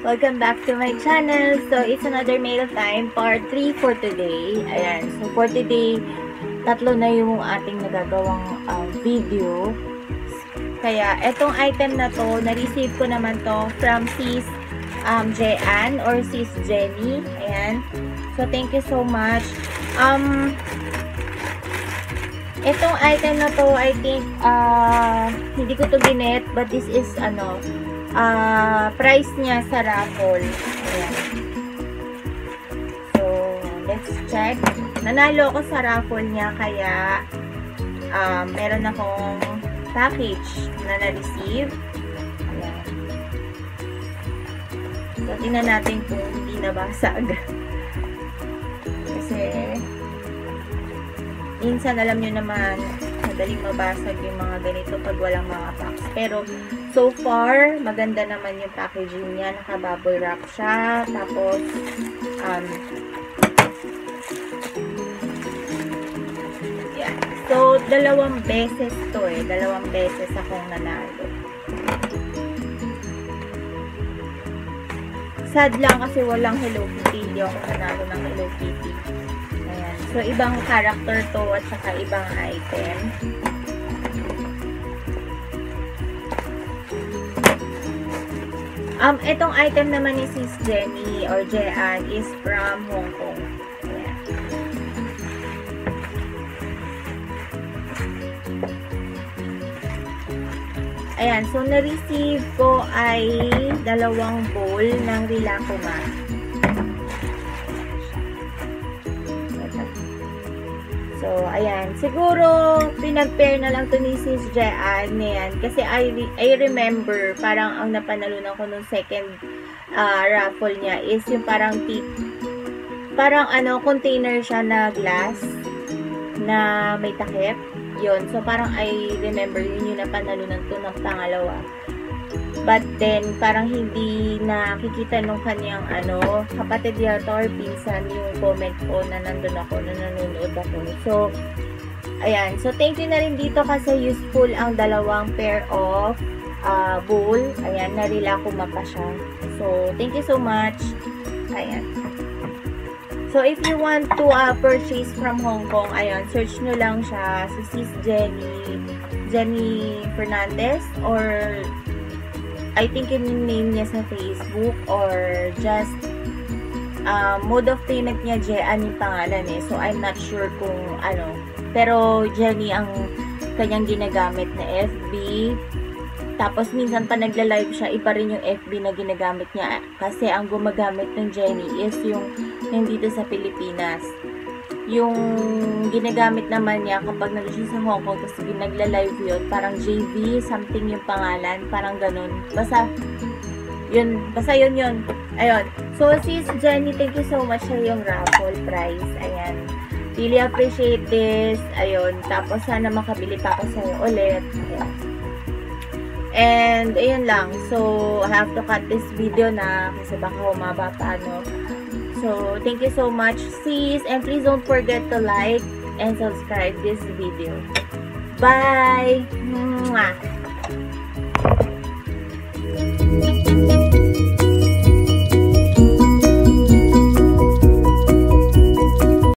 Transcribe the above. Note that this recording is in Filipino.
Welcome back to my channel. So, it's another mail time, part 3 for today. Ayan. So, for today, tatlo na yung ating nagagawang uh, video. Kaya, etong item na to, na-receive ko naman to from sis um, Jean or sis Jenny. Ayan. So, thank you so much. Um, Itong item na to, I think, uh, hindi ko to ginet, but this is, ano, uh, price niya sa raffle. So, let's check. Nanalo ako sa raffle niya, kaya, um, meron akong package na na-receive. Ayan. So, tingnan natin kung hindi nabasag. Kasi, minsan alam nyo naman madaling mabasag yung mga ganito pag walang mga packs. Pero so far, maganda naman yung packaging niya. Naka-bubble wrap siya. Tapos, um, yeah. So, dalawang beses to eh. Dalawang beses akong nanalo. Sad lang kasi walang Hello Kitty. Hindi ako nanalo ng Hello Kitty. So, ibang character to at saka ibang item. Um, itong item naman ni Sis Jenny or Jean is from Hong Kong. Ayan. Ayan, so na-receive ko ay dalawang bowl ng Rilakkuma. So, ayan. Siguro, pinag-pair na lang to ni Sis Jean yan. Kasi I, I remember, parang ang napanalunan ko nung second uh, raffle niya is yung parang tip. Parang ano, container siya na glass na may takip. Yun. So, parang I remember yun yung napanalunan ko ng pangalawa. But then, parang hindi nakikita nung kanyang ano, kapatid yata or pinsan yung comment ko na nandun ako, na nanonood ako. So, ayan. So, thank you na rin dito kasi useful ang dalawang pair of uh, bowl. Ayan, narila ko mapa. So, thank you so much. Ayan. So, if you want to uh, purchase from Hong Kong, ayan, search nyo lang siya sa Sis Jenny, Jenny Fernandez, or I think yung name niya sa Facebook or just uh, mode of payment niya Jean yung pangalan eh. So, I'm not sure kung ano. Pero, Jenny ang kanyang ginagamit na FB. Tapos, minsan pa nagla-live siya, iba rin yung FB na ginagamit niya. Kasi, ang gumagamit ng Jenny is yung nandito sa Pilipinas. Yung ginagamit naman niya kapag siya sa Hong Kong, tapos nagla-live yun, parang JV, something yung pangalan, parang ganun. Basta, yun, basta yun yun. Ayun. So, sis Jenny, thank you so much sa yung raffle prize. Ayan. Really appreciate this. Ayun. Tapos, sana makabili pa ako sa'yo ulit. Ayan. And, ayun lang. So, I have to cut this video na kasi baka humaba pa, no? So, thank you so much, sis. And please don't forget to like and subscribe this video. Bye! Mwah!